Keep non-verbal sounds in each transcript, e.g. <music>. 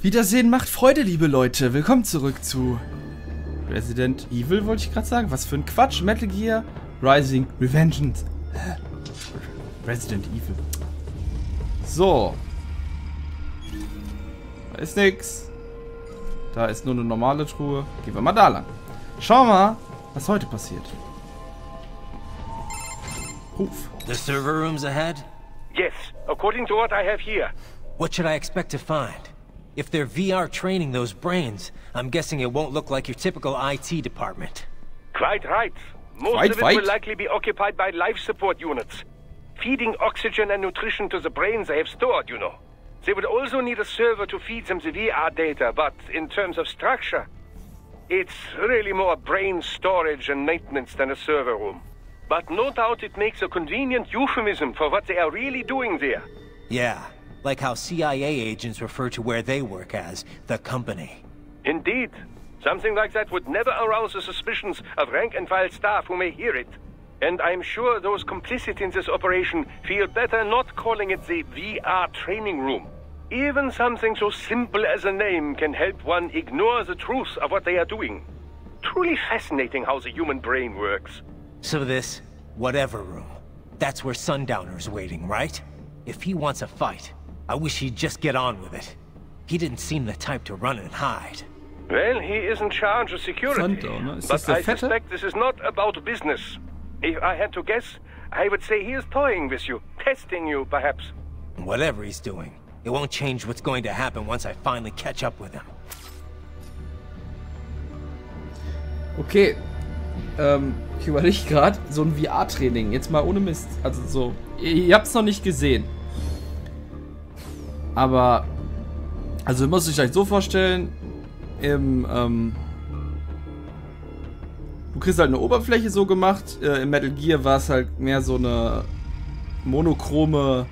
Wiedersehen macht Freude, liebe Leute. Willkommen zurück zu Resident Evil, wollte ich gerade sagen. Was für ein Quatsch. Metal Gear Rising Revengeance. Resident Evil. So. Da ist nix. Da ist nur eine normale Truhe. Gehen wir mal da lang. Schauen wir mal, was heute passiert. Ruf. The server rooms ahead? Yes, according to what I have here. What should I expect to find? If they're VR training those brains, I'm guessing it won't look like your typical IT department. Quite right. Most Quite of it right. will likely be occupied by life support units. Feeding oxygen and nutrition to the brains they have stored, you know. They would also need a server to feed them the VR data, but in terms of structure, it's really more brain storage and maintenance than a server room. But no doubt it makes a convenient euphemism for what they are really doing there. Yeah, like how CIA agents refer to where they work as the company. Indeed. Something like that would never arouse the suspicions of rank and file staff who may hear it. And I'm sure those complicit in this operation feel better not calling it the VR training room. Even something so simple as a name can help one ignore the truth of what they are doing. Truly fascinating how the human brain works. So this, whatever room, that's where Sundowner's waiting, right? If he wants a fight, I wish he'd just get on with it. He didn't seem the type to run and hide. Well, he is in charge of security. Sundowner? Ist But I Fette? suspect this is not about business. If I had to guess, I would say he is toying with you, testing you, perhaps. Whatever he's doing, it won't change what's going to happen once I finally catch up with him. Okay. Ähm, ich überlege gerade, so ein VR-Training. Jetzt mal ohne Mist. Also so. Ihr, ihr habt es noch nicht gesehen. Aber. Also ihr müsst euch euch so vorstellen, im, ähm, Du kriegst halt eine Oberfläche so gemacht. Äh, Im Metal Gear war es halt mehr so eine monochrome,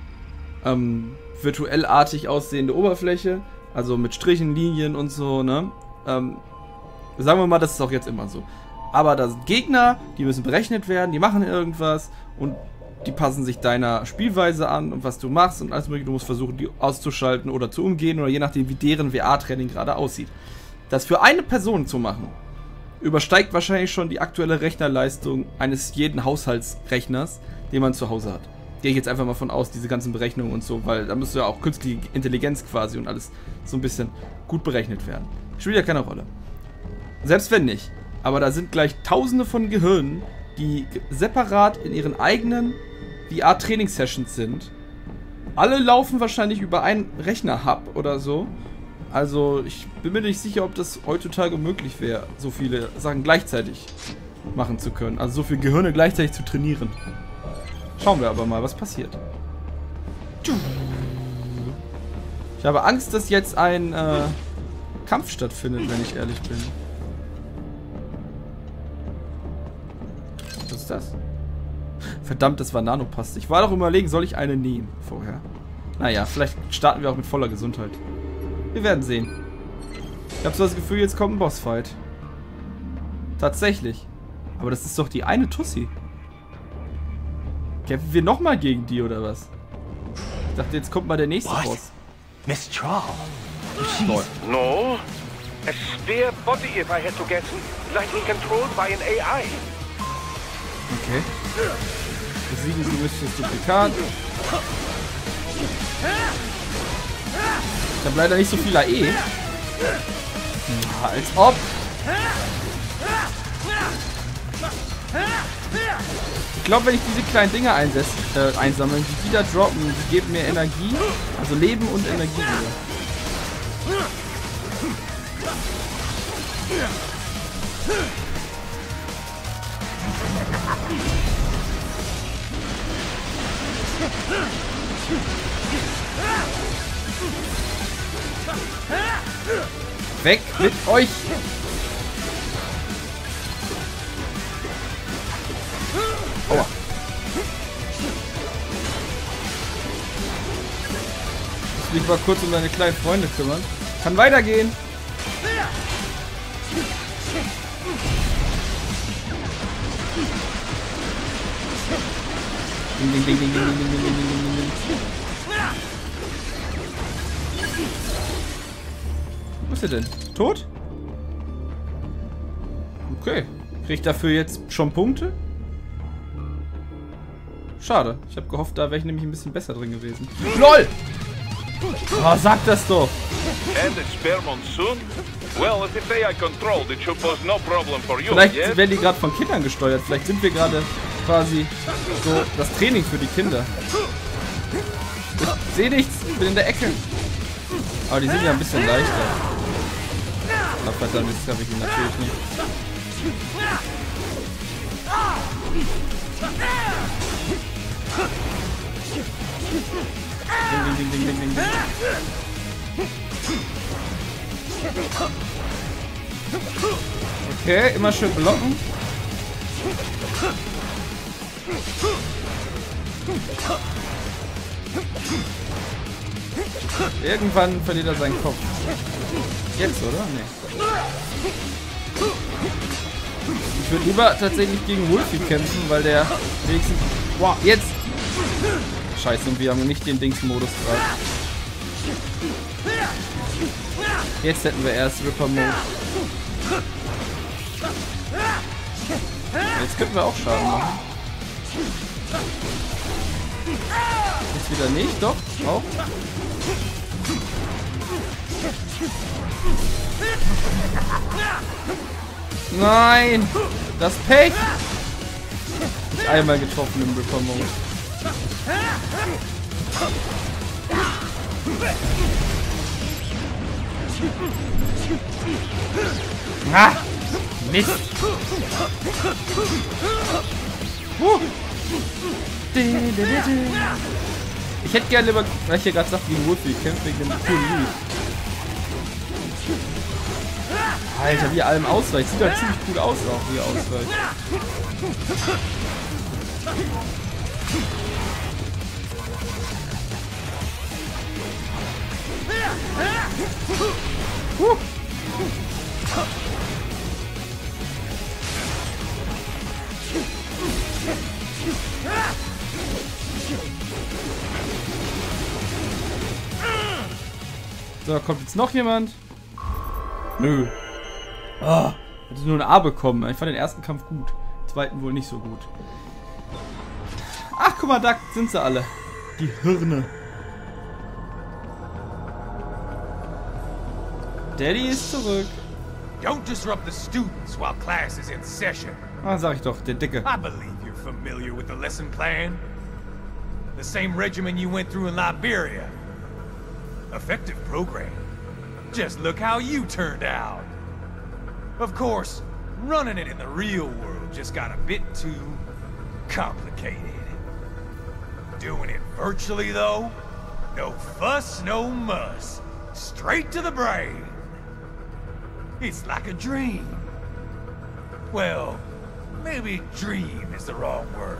ähm, virtuellartig aussehende Oberfläche. Also mit Strichen, Linien und so, ne? Ähm, sagen wir mal, das ist auch jetzt immer so. Aber da sind Gegner, die müssen berechnet werden, die machen irgendwas und die passen sich deiner Spielweise an und was du machst und alles mögliche. Du musst versuchen, die auszuschalten oder zu umgehen oder je nachdem, wie deren VR-Training gerade aussieht. Das für eine Person zu machen, übersteigt wahrscheinlich schon die aktuelle Rechnerleistung eines jeden Haushaltsrechners, den man zu Hause hat. Gehe ich jetzt einfach mal von aus, diese ganzen Berechnungen und so, weil da müsste ja auch künstliche Intelligenz quasi und alles so ein bisschen gut berechnet werden. Spielt ja keine Rolle. Selbst wenn nicht. Aber da sind gleich tausende von Gehirnen, die separat in ihren eigenen VR-Training-Sessions sind. Alle laufen wahrscheinlich über einen Rechner-Hub oder so. Also ich bin mir nicht sicher, ob das heutzutage möglich wäre, so viele Sachen gleichzeitig machen zu können. Also so viele Gehirne gleichzeitig zu trainieren. Schauen wir aber mal, was passiert. Ich habe Angst, dass jetzt ein äh, Kampf stattfindet, wenn ich ehrlich bin. Was ist das? Verdammt, das war Nanopaste. Ich war doch überlegen, soll ich eine nehmen vorher? Naja, vielleicht starten wir auch mit voller Gesundheit. Wir werden sehen. Ich habe so das Gefühl, jetzt kommt ein Bossfight. Tatsächlich. Aber das ist doch die eine Tussi. Kämpfen wir nochmal gegen die oder was? Ich dachte, jetzt kommt mal der nächste What? Boss. Miss Troll. Lol. No? A spare body, if I had to guess. Likely controlled by an AI. Okay. Besiegen Sie mystisches Duplikat. Ich habe leider nicht so viel AE. Ja, als ob. Ich glaube, wenn ich diese kleinen einsetz, äh, einsammeln, die wieder droppen, die geben mir Energie. Also Leben und Energie wieder. Weg mit euch! Aua. Muss mich mal kurz um deine kleinen Freunde kümmern. Kann weitergehen. Ding, ding, ding, ding, ding, ding, ding, ding, ding, ding, ding, ding. ist er denn? Tot? Okay. Krieg ich dafür jetzt schon Punkte? Schade. Ich habe gehofft, da wäre ich nämlich ein bisschen besser drin gewesen. LOL! Oh, sag das doch! Vielleicht werden die gerade von Kindern gesteuert. Vielleicht sind wir gerade quasi so das Training für die Kinder. Ich sehe nichts. Ich bin in der Ecke. Aber die sind ja ein bisschen leichter. Ach verdammt, treffe ich ihn natürlich nicht. Ding, ding, ding, ding, ding, ding. Okay, immer schön blocken. Irgendwann verliert er seinen Kopf. Jetzt, oder? Nee. Ich würde lieber tatsächlich gegen Wolfie kämpfen, weil der wenigstens... Wow, jetzt! Scheiße, und wir haben nicht den Dings-Modus gerade. Jetzt hätten wir erst Ripper-Mode. Jetzt könnten wir auch Schaden machen. Jetzt wieder nicht, doch, auch. Nein! Das Pech! Nicht einmal getroffen im Mode. Ah! Mist! Huh. Ich hätte gerne lieber, weil ich hier gerade sagt, gegen Wolfie kämpft wegen dem coolen Lied. Alter, wie allem ausweicht. Sieht halt ziemlich gut aus auch, wie er ausweicht. Huh. So, kommt jetzt noch jemand? Nö. Ah, hat nur ein A bekommen. Ich fand den ersten Kampf gut. Den zweiten wohl nicht so gut. Ach, guck mal, da sind sie alle. Die Hirne. Daddy ist zurück. Don't disrupt the students while class is in session. Ah, sag ich doch, der Dicke. I believe familiar with the lesson plan. The same regimen you went through in Liberia. Effective program. Just look how you turned out. Of course, running it in the real world just got a bit too complicated. Doing it virtually, though, no fuss, no muss. Straight to the brain. It's like a dream. Well, maybe dream is the wrong word.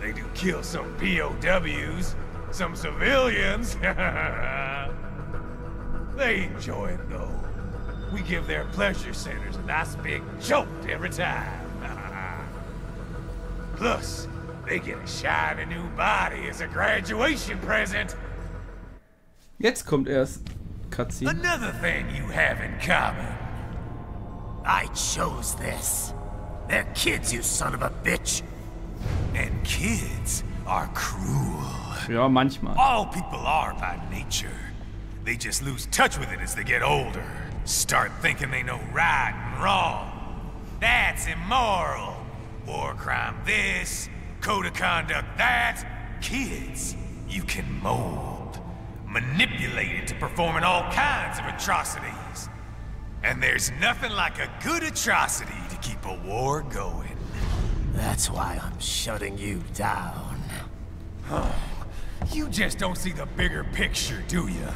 They do kill some POWs, some civilians. <laughs> they enjoy it though. We give their pleasure centers a nice big jolt every time. <laughs> Plus, they get a shiny new body as a graduation present. Jetzt kommt erst Cutscene. Another thing you have in common. I chose this. They're kids, you son of a bitch. And kids are cruel. Ja, manchmal. All people are by nature. They just lose touch with it as they get older. Start thinking they know right and wrong. That's immoral. War crime this, code of conduct that. Kids, you can mold, manipulate into performing all kinds of atrocities. And there's nothing like a good atrocity to keep a war going. That's why I'm shutting you down. You just don't see the bigger picture, do you?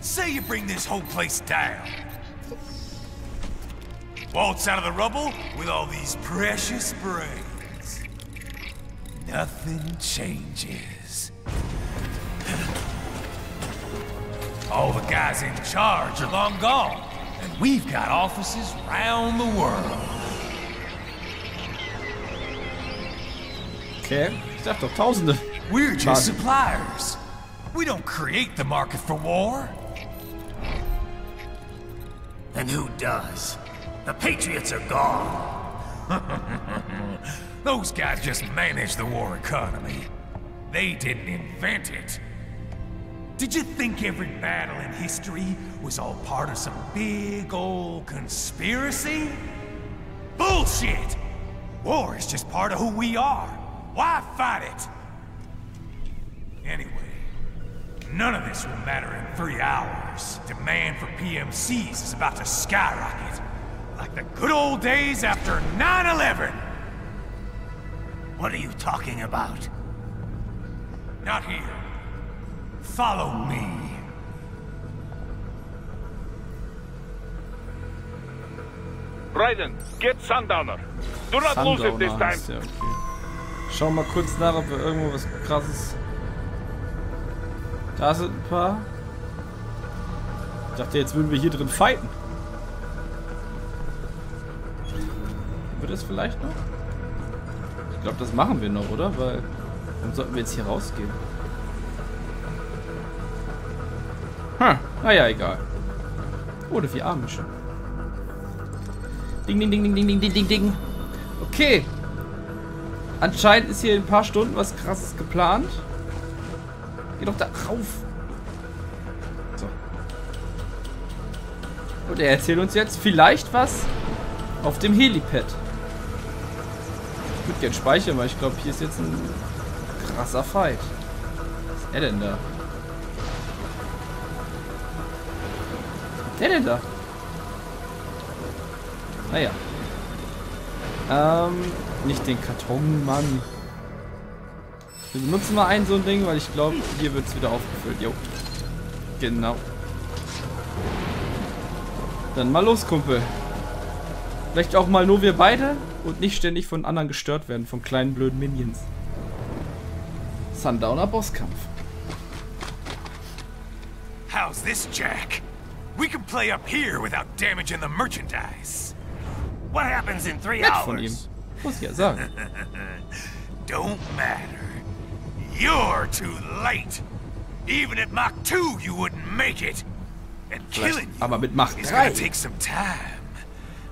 Say you bring this whole place down. Waltz out of the rubble with all these precious brains. Nothing changes. All the guys in charge are long gone, and we've got offices round the world. Okay. darf doch Tausende. We're just suppliers. We don't create the market for war. Then who does? The Patriots are gone. <laughs> Those guys just manage the war economy. They didn't invent it. Did you think every battle in history was all part of some big old conspiracy? Bullshit! War is just part of who we are. Why fight it? Anyway, none of this will matter in three hours. Demand for PMCs is about to skyrocket. Like the good old days after 9-11. What are you talking about? Not here. Follow me. Raiden, get Sundowner. Do not lose it this Sundowner time. der, okay. Schau mal kurz nach, ob wir irgendwo was krasses. Da sind ein paar. Ich dachte, jetzt würden wir hier drin fighten. Wird das vielleicht noch? Ich glaube, das machen wir noch, oder? Weil. Warum sollten wir jetzt hier rausgehen? Ah naja, egal. Oder oh, wir Amish. Ding, ding, ding, ding, ding, ding, ding, ding. Okay. Anscheinend ist hier in ein paar Stunden was krasses geplant. Geh doch da rauf. So. Und er erzählt uns jetzt vielleicht was auf dem Helipad. Ich würde gerne speichern, weil ich glaube, hier ist jetzt ein krasser Fight. Was ist er denn da? Der denn da? Naja. Ähm, nicht den Karton, Mann. Wir benutzen mal ein so ein Ding, weil ich glaube, hier wird es wieder aufgefüllt. Jo. Genau. Dann mal los, Kumpel. Vielleicht auch mal nur wir beide und nicht ständig von anderen gestört werden, von kleinen blöden Minions. Sundowner Bosskampf. How's this, Jack? We can play up here without damaging the merchandise. What happens in three Nett von ihm. hours? Muss ich ja sagen. Don't matter. You're too late. Even at Mach 2, you wouldn't make it. And Vielleicht killing you aber mit Macht is 3. gonna take some time.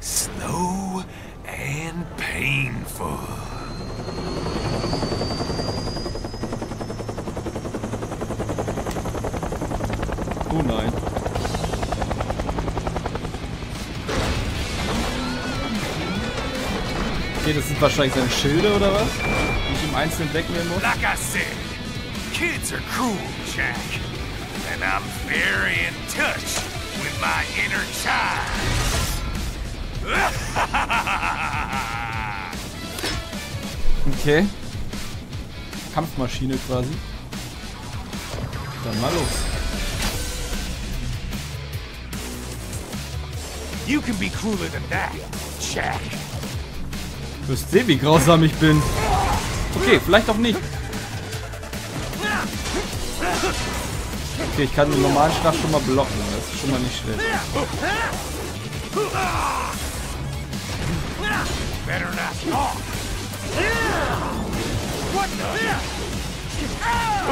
Slow and painful. Okay, das sind wahrscheinlich seine Schilde oder was? Die ich im Einzelnen wegnehmen muss. Like I said, kids are cruel, Jack. And I'm very in touch with my inner child. <laughs> Okay. Kampfmaschine quasi. Dann mal los. you can be crueler than that, Jack. Wirst sehen, wie grausam ich bin. Okay, vielleicht auch nicht. Okay, ich kann den normalen Schlag schon mal blocken. Das ist schon mal nicht schlecht.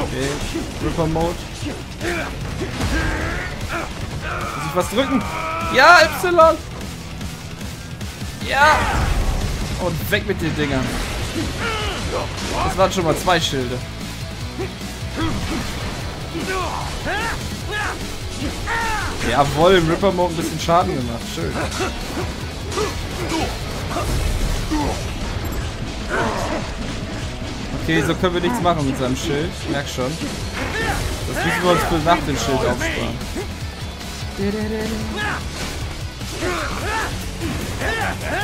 Okay, Ripper Mode. Muss ich was drücken? Ja, Y! Ja! Und weg mit den Dingern. Das waren schon mal zwei Schilde. Jawohl, im Ripper Mode ein bisschen Schaden gemacht. Schön. Okay, so können wir nichts machen mit seinem Schild. Ich merk schon. Das müssen wir uns für nach dem Schild aufsparen.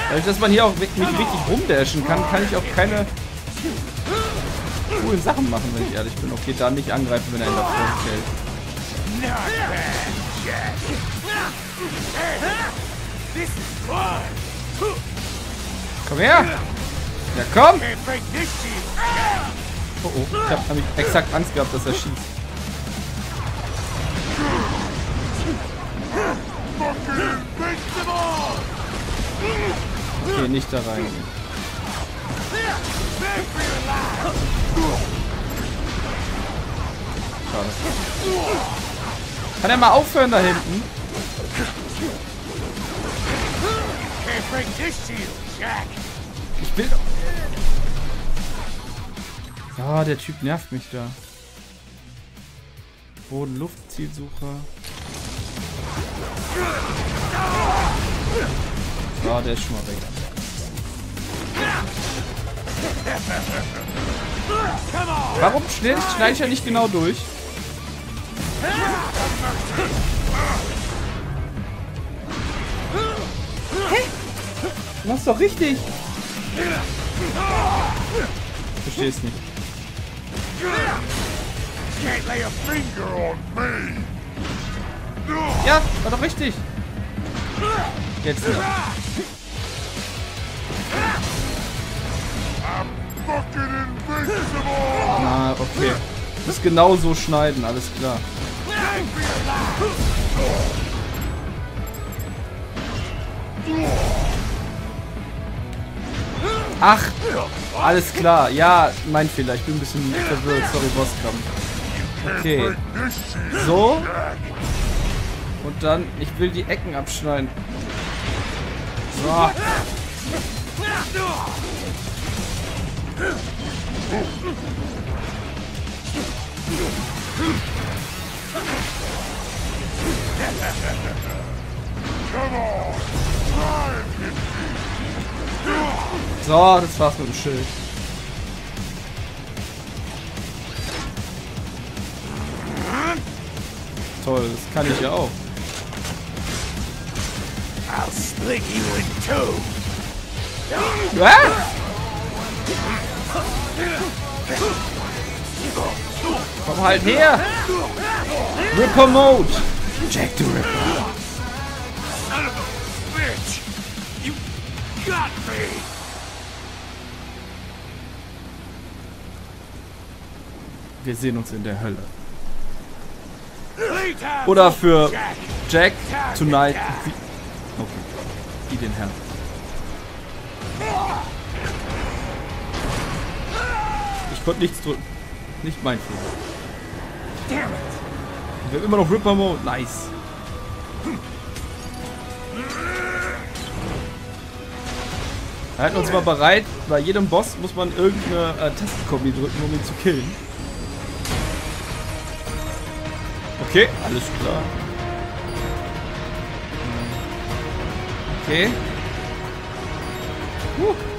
Dadurch, dass man hier auch wirklich, nicht richtig rumdashen kann, kann ich auch keine coolen Sachen machen, wenn ich ehrlich bin. Okay, da nicht angreifen, wenn er in der Front hält. Komm her! Ja, komm! Oh, oh. Ich habe nämlich exakt Angst gehabt, dass er schießt. Okay, nicht da rein. gerade. Kann er mal aufhören da hinten? Ich will doch. Ja, der Typ nervt mich da. Boden, Luft, Zielsucher. Ja, der ist schon mal weg. Warum schnell schneide ich ja nicht genau durch? Hä? Du machst doch richtig. Versteh's nicht. Ja, war doch richtig. Jetzt nicht. Ah, okay. Du musst genau so schneiden, alles klar. Ach, alles klar. Ja, mein Fehler. Ich bin ein bisschen verwirrt. Sorry, Bosskampf. Okay. So. Und dann, ich will die Ecken abschneiden. So. So, das war's mit dem Schild. Toll, das kann ich ja auch. I'll split you in two. Ah! Komm halt her! Ripper Mode! Jack the Ripper! Son of a bitch. You got me. Wir sehen uns in der Hölle. Oder für Jack. Tonight. Okay. Die den Herrn. Konnte nichts drücken. Nicht mein Fehler. Damn it. Wir haben immer noch Ripper Mode. Nice. Wir halten uns mal bereit. Bei jedem Boss muss man irgendeine äh, Tastenkombi drücken, um ihn zu killen. Okay, alles klar. Okay. Huh.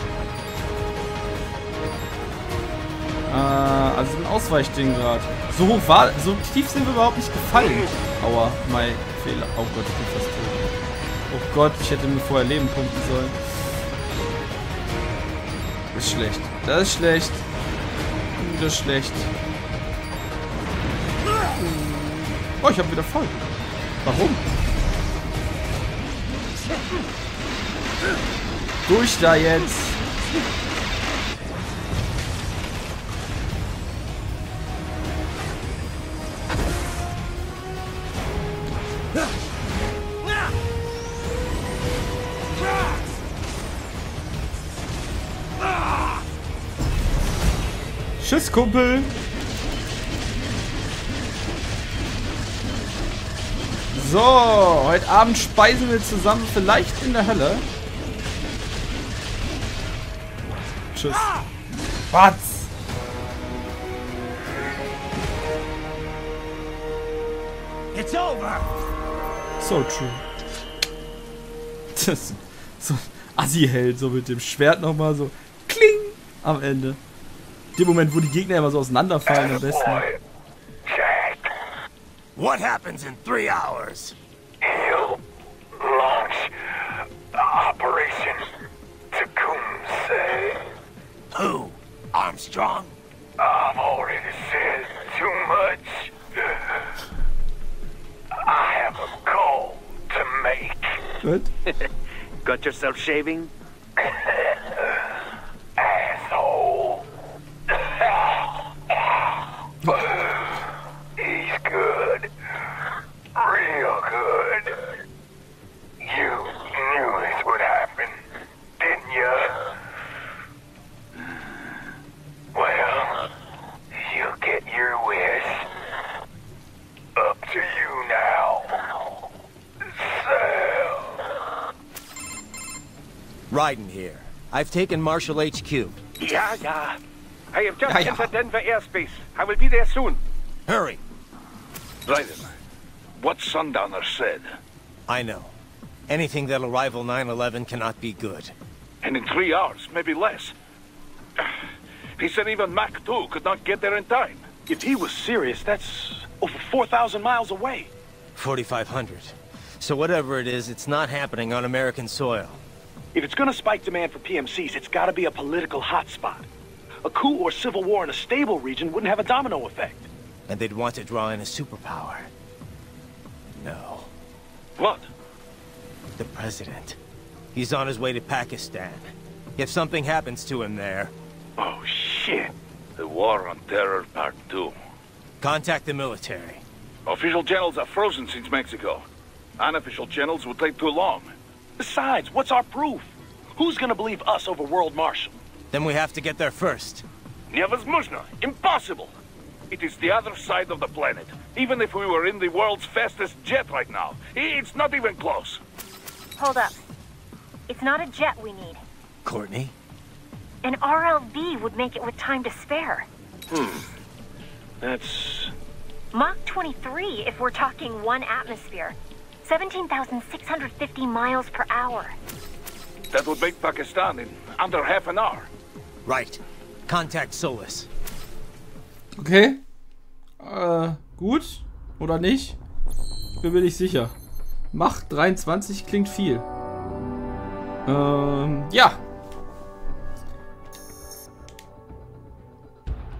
Also ein Ausweichding gerade. So hoch war, so tief sind wir überhaupt nicht gefallen. Aua, mein Fehler. Oh Gott, ich bin fast tot. Oh Gott, ich hätte mir vorher Leben pumpen sollen. Das ist schlecht. Das ist schlecht. Wieder schlecht. Oh, ich habe wieder voll. Warum? Durch da jetzt. Kumpel. So, heute Abend speisen wir zusammen, vielleicht in der Hölle. Tschüss. Was? It's over. So true. Das, so ein Assi-Held, so mit dem Schwert nochmal so kling am Ende. Dem Moment, wo die Gegner immer so auseinanderfallen am besten. Boy, Jack, What happens in three hours? he'll launch Operation Tecumseh. Who? Armstrong? I've already said too much. I have a call to make. Gut. <laughs> Got yourself shaving? <laughs> Asshole. He's good. Real good. You knew this would happen, didn't you? Well, you'll get your wish. Raiden here. I've taken Marshall HQ. Yeah, yeah. I have just Ja, ja. entered Denver airspace. I will be there soon. Hurry! Raiden, what Sundowner said, I know. Anything that'll rival 9-11 cannot be good. and in three hours, maybe less. <sighs> He said even Mach 2 could not get there in time. If he was serious, that's over 4,000 miles away. 4,500. So whatever it is, it's not happening on American soil. If it's gonna spike demand for PMCs, it's gotta be a political hotspot. A coup or civil war in a stable region wouldn't have a domino effect. And they'd want to draw in a superpower. No. What? The president. He's on his way to Pakistan. If something happens to him there, Oh, shit. The War on Terror Part 2. contact the military. Official channels are frozen since Mexico. Unofficial channels would take too long. Besides, what's our proof? Who's gonna believe us over World Marshal? Then we have to get there first. Невозможно. Impossible. It is the other side of the planet. Even if we were in the world's fastest jet right now, i- it's not even close. Hold up. It's not a jet we need. Courtney? An RLV would make it with time to spare. That's... Mach 23 if we're talking one atmosphere. 17,650 miles per hour. That would make Pakistan in under half an hour. Right. Contact Solus. Okay. Äh, gut. Oder nicht? Ich bin mir nicht sicher. Macht 23 klingt viel. Ähm, ja.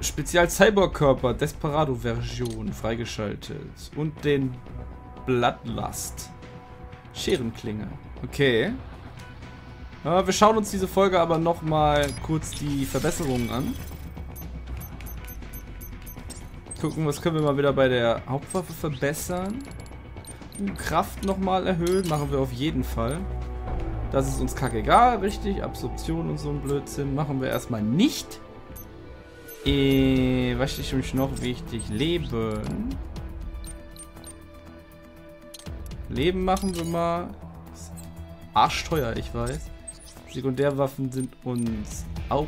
Spezial Cyborg-Körper, Desperado-Version freigeschaltet. Und den Bloodlust. Scherenklinge. Okay. Ja, wir schauen uns diese Folge aber nochmal kurz die Verbesserungen an. Gucken, was können wir mal wieder bei der Hauptwaffe verbessern. Uh, Kraft nochmal erhöhen, machen wir auf jeden Fall. Das ist uns kackegal, richtig. Absorption und so ein Blödsinn machen wir erstmal nicht. Äh, was ist nämlich noch wichtig? Leben. Leben machen wir mal. Ist arschteuer, ich weiß. Sekundärwaffen sind uns auch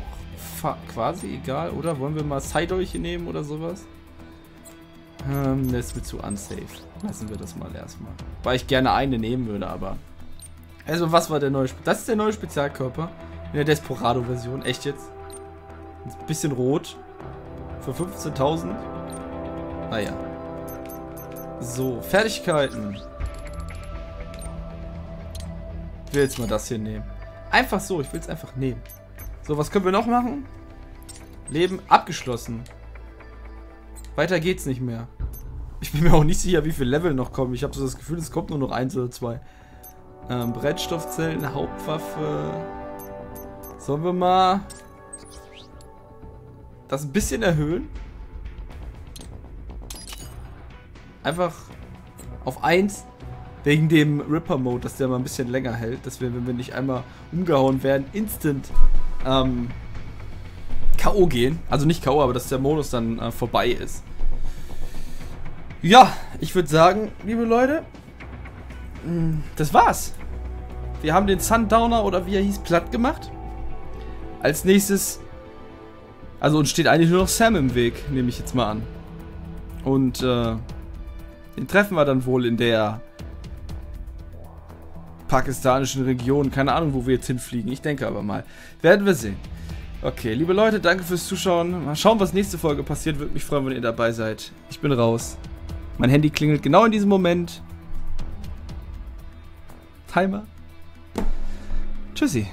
quasi egal, oder? Wollen wir mal Sidolche nehmen oder sowas? Ähm, das ist mir zu unsafe. Lassen wir das mal erstmal. Weil ich gerne eine nehmen würde, aber. Also, was war der neue Spe Das ist der neue Spezialkörper. In der Desperado-Version. Echt jetzt? Ein bisschen rot. Für 15.000. Naja. So, Fertigkeiten. Will jetzt mal das hier nehmen. Einfach so, ich will es einfach nehmen. So, was können wir noch machen? Leben abgeschlossen. Weiter geht's nicht mehr. Ich bin mir auch nicht sicher, wie viele Level noch kommen. Ich habe so das Gefühl, es kommt nur noch eins oder zwei. Ähm, Brennstoffzellen, Hauptwaffe. Sollen wir mal das ein bisschen erhöhen? Einfach auf 1 wegen dem Ripper-Mode, dass der mal ein bisschen länger hält. Dass wir, wenn wir nicht einmal umgehauen werden, instant ähm, K.O. gehen. Also nicht K.O., aber dass der Modus dann äh, vorbei ist. Ja, ich würde sagen, liebe Leute, mh, das war's. Wir haben den Sundowner oder wie er hieß, platt gemacht. Als nächstes, also uns steht eigentlich nur noch Sam im Weg, nehme ich jetzt mal an. Und äh, den treffen wir dann wohl in der pakistanischen Region. Keine Ahnung, wo wir jetzt hinfliegen. Ich denke aber mal. Werden wir sehen. Okay, liebe Leute, danke fürs Zuschauen. Mal schauen, was nächste Folge passiert. Würde mich freuen, wenn ihr dabei seid. Ich bin raus. Mein Handy klingelt genau in diesem Moment. Timer. Tschüssi.